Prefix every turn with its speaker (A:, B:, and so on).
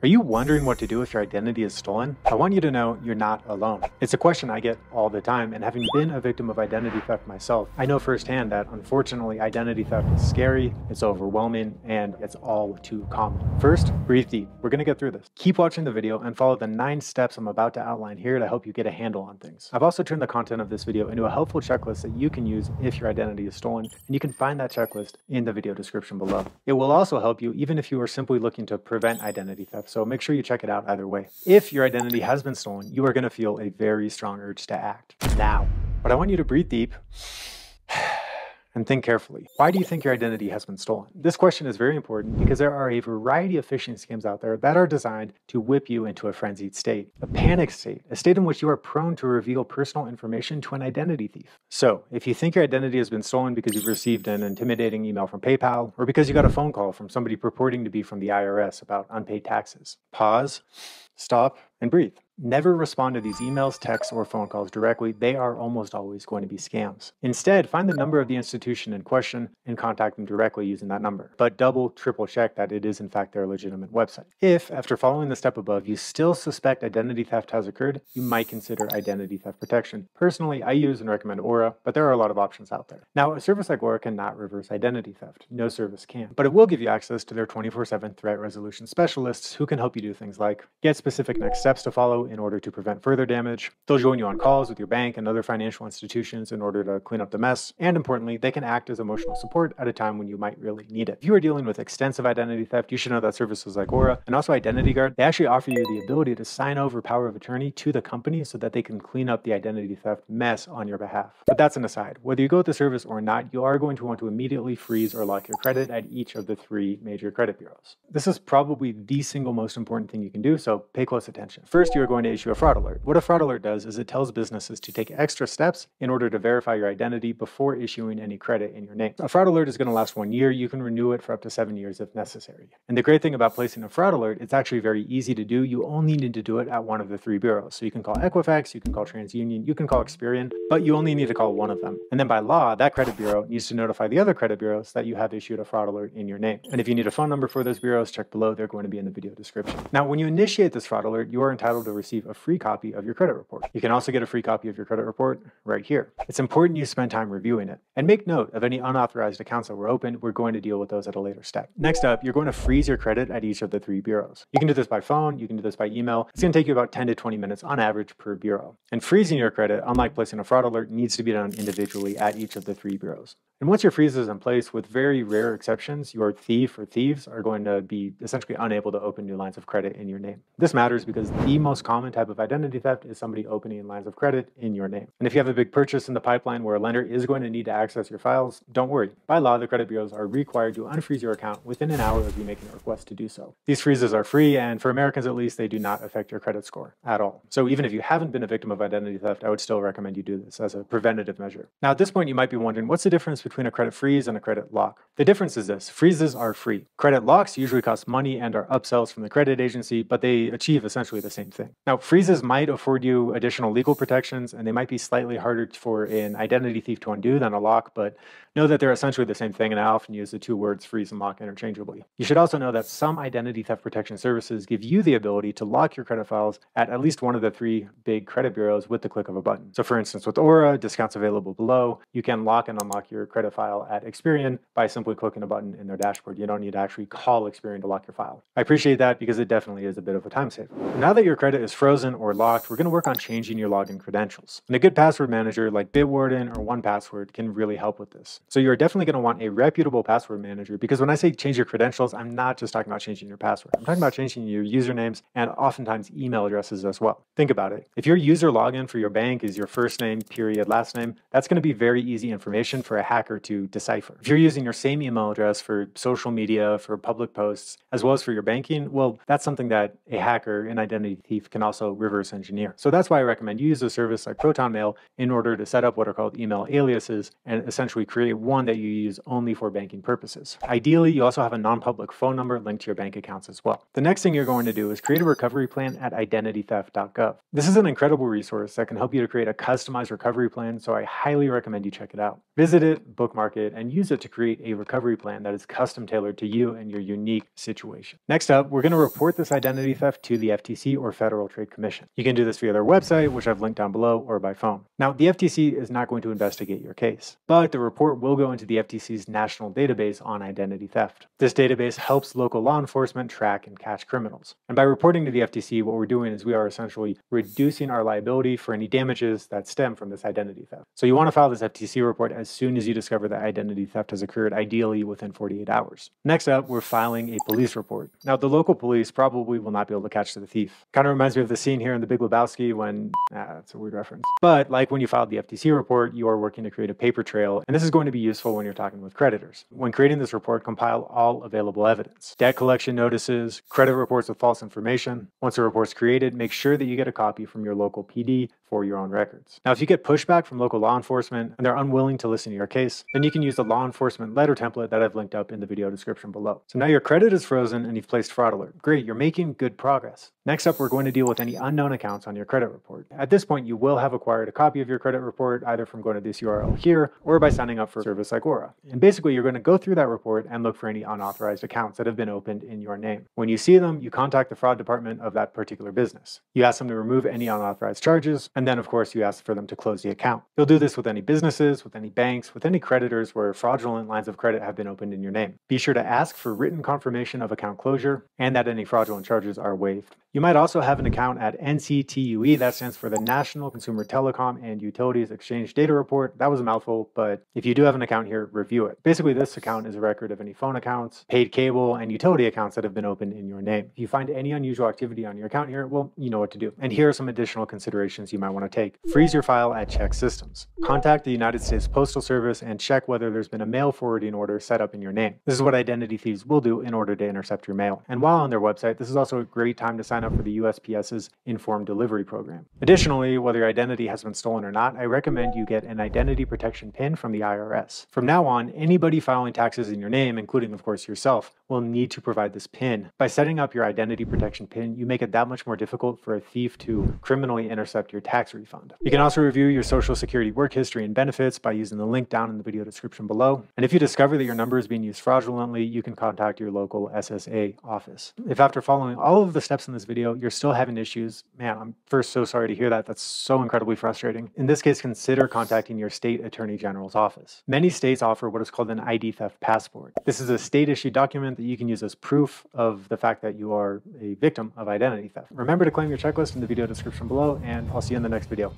A: Are you wondering what to do if your identity is stolen? I want you to know you're not alone. It's a question I get all the time, and having been a victim of identity theft myself, I know firsthand that unfortunately identity theft is scary, it's overwhelming, and it's all too common. First, breathe deep. We're gonna get through this. Keep watching the video and follow the nine steps I'm about to outline here to help you get a handle on things. I've also turned the content of this video into a helpful checklist that you can use if your identity is stolen, and you can find that checklist in the video description below. It will also help you even if you are simply looking to prevent identity theft so make sure you check it out either way. If your identity has been stolen, you are going to feel a very strong urge to act now. But I want you to breathe deep and think carefully. Why do you think your identity has been stolen? This question is very important because there are a variety of phishing schemes out there that are designed to whip you into a frenzied state, a panic state, a state in which you are prone to reveal personal information to an identity thief. So, if you think your identity has been stolen because you've received an intimidating email from PayPal, or because you got a phone call from somebody purporting to be from the IRS about unpaid taxes, pause, stop, and breathe. Never respond to these emails, texts, or phone calls directly. They are almost always going to be scams. Instead, find the number of the institution in question and contact them directly using that number. But double, triple check that it is in fact their legitimate website. If, after following the step above, you still suspect identity theft has occurred, you might consider identity theft protection. Personally, I use and recommend Aura, but there are a lot of options out there. Now, a service like Aura cannot reverse identity theft. No service can. But it will give you access to their 24 7 threat resolution specialists who can help you do things like get specific next steps to follow in order to prevent further damage. They'll join you on calls with your bank and other financial institutions in order to clean up the mess. And importantly, they can act as emotional support at a time when you might really need it. If you are dealing with extensive identity theft, you should know that services like Aura and also Identity Guard, they actually offer you the ability to sign over power of attorney to the company so that they can clean up the identity theft mess on your behalf. But that's an aside. Whether you go with the service or not, you are going to want to immediately freeze or lock your credit at each of the three major credit bureaus. This is probably the single most important thing you can do, so pay close attention. First, you are going to issue a fraud alert. What a fraud alert does is it tells businesses to take extra steps in order to verify your identity before issuing any credit in your name. A fraud alert is going to last one year. You can renew it for up to seven years if necessary. And the great thing about placing a fraud alert, it's actually very easy to do. You only need to do it at one of the three bureaus. So you can call Equifax, you can call TransUnion, you can call Experian, but you only need to call one of them. And then by law, that credit bureau needs to notify the other credit bureaus that you have issued a fraud alert in your name. And if you need a phone number for those bureaus, check below. They're going to be in the video description. Now, when you initiate this fraud alert, you are entitled to receive a free copy of your credit report. You can also get a free copy of your credit report right here. It's important you spend time reviewing it. And make note of any unauthorized accounts that were opened. We're going to deal with those at a later step. Next up, you're going to freeze your credit at each of the three bureaus. You can do this by phone, you can do this by email. It's going to take you about 10 to 20 minutes on average per bureau. And freezing your credit, unlike placing a fraud alert, needs to be done individually at each of the three bureaus. And once your freeze is in place, with very rare exceptions, your thief or thieves are going to be essentially unable to open new lines of credit in your name. This matters because the most common type of identity theft is somebody opening lines of credit in your name. And if you have a big purchase in the pipeline where a lender is going to need to access your files, don't worry. By law, the credit bureaus are required to unfreeze your account within an hour of you making a request to do so. These freezes are free, and for Americans at least, they do not affect your credit score at all. So even if you haven't been a victim of identity theft, I would still recommend you do this as a preventative measure. Now, at this point, you might be wondering what's the difference between a credit freeze and a credit lock? The difference is this freezes are free. Credit locks usually cost money and are upsells from the credit agency, but they achieve essentially the same thing. Now, freezes might afford you additional legal protections and they might be slightly harder for an identity thief to undo than a lock, but know that they're essentially the same thing, and I often use the two words freeze and lock interchangeably. You should also know that some identity theft protection services give you the ability to lock your credit files at at least one of the three big credit bureaus with the click of a button. So, for instance, with Aura, discounts available below, you can lock and unlock your credit file at Experian by simply clicking a button in their dashboard. You don't need to actually call Experian to lock your file. I appreciate that because it definitely is a bit of a time saver. Now that your credit is frozen or locked, we're going to work on changing your login credentials. And a good password manager like Bitwarden or 1Password can really help with this. So you're definitely going to want a reputable password manager because when I say change your credentials, I'm not just talking about changing your password. I'm talking about changing your usernames and oftentimes email addresses as well. Think about it. If your user login for your bank is your first name, period, last name, that's going to be very easy information for a hacker to decipher. If you're using your same email address for social media, for public posts, as well as for your banking, well, that's something that a hacker, an identity thief, can also reverse engineer. So that's why I recommend you use a service like Proton Mail in order to set up what are called email aliases and essentially create one that you use only for banking purposes. Ideally, you also have a non-public phone number linked to your bank accounts as well. The next thing you're going to do is create a recovery plan at identitytheft.gov. This is an incredible resource that can help you to create a customized recovery plan, so I highly recommend you check it out. Visit it, bookmark it, and use it to create a recovery plan that is custom tailored to you and your unique situation. Next up, we're going to report this identity theft to the FTC or Federal Trade Commission. You can do this via their website, which I've linked down below, or by phone. Now, the FTC is not going to investigate your case, but the report will go into the FTC's national database on identity theft. This database helps local law enforcement track and catch criminals. And by reporting to the FTC, what we're doing is we are essentially reducing our liability for any damages that stem from this identity theft. So you want to file this FTC report as soon as you discover that identity theft has occurred, ideally within 48 hours. Next up, we're filing a police report. Now, the local police probably will not be able to catch the thief. Kind of reminds me of the scene here in The Big Lebowski when, ah, that's a weird reference. But like when you filed the FTC report, you are working to create a paper trail, and this is going to be useful when you're talking with creditors. When creating this report, compile all available evidence. Debt collection notices, credit reports with false information. Once a report's created, make sure that you get a copy from your local PD for your own records. Now, if you get pushback from local law enforcement and they're unwilling to listen to your case, then you can use the law enforcement letter template that I've linked up in the video description below. So now your credit is frozen and you've placed fraud alert. Great, you're making good progress. Next up, we're going to deal with any unknown accounts on your credit report. At this point, you will have acquired a copy of your credit report either from going to this URL here or by signing up for a service like Aura. And basically, you're going to go through that report and look for any unauthorized accounts that have been opened in your name. When you see them, you contact the fraud department of that particular business. You ask them to remove any unauthorized charges, and then, of course, you ask for them to close the account. You'll do this with any businesses, with any banks, with any creditors where fraudulent lines of credit have been opened in your name. Be sure to ask for written confirmation of account closure and that any fraudulent charges are waived. You might also have an account at NCTUE, that stands for the National Consumer Telecom and Utilities Exchange Data Report. That was a mouthful, but if you do have an account here, review it. Basically, this account is a record of any phone accounts, paid cable, and utility accounts that have been opened in your name. If you find any unusual activity on your account here, well, you know what to do. And here are some additional considerations you might want to take. Freeze your file at ChexSystems. Contact the United States Postal Service and check whether there's been a mail forwarding order set up in your name. This is what identity thieves will do in order to intercept your mail. And while on their website, this is also a great time to sign up for the USPS's Informed Delivery Program. Additionally, whether your identity has been stolen or not, I recommend you get an identity protection pin from the IRS. From now on, anybody filing taxes in your name, including of course yourself, will need to provide this pin. By setting up your identity protection pin, you make it that much more difficult for a thief to criminally intercept your tax refund. You can also review your social security work history and benefits by using the link down in the video description below. And if you discover that your number is being used fraudulently, you can contact your local SSA office. If after following all of the steps in this video, you're still having issues, man, I'm first so sorry to hear that. That's so incredibly frustrating. In this case, consider contacting your state attorney general's office. Many states offer what is called an ID theft passport. This is a state issued document that you can use as proof of the fact that you are a victim of identity theft. Remember to claim your checklist in the video description below, and I'll see you in the next video.